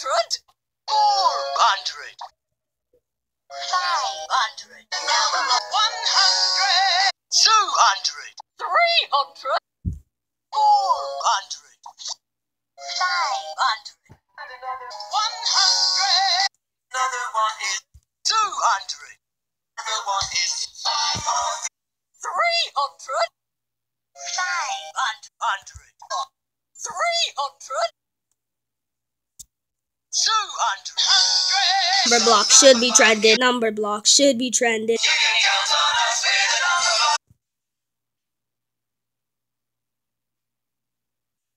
hundred? Four hundred. Five hundred. One hundred. Two hundred. Three hundred. Four hundred. Five hundred. One hundred. Another one is two hundred. Another one is five hundred. Three hundred. Five hundred. Three hundred. Numberblocks should be trended. Numberblocks should be trended.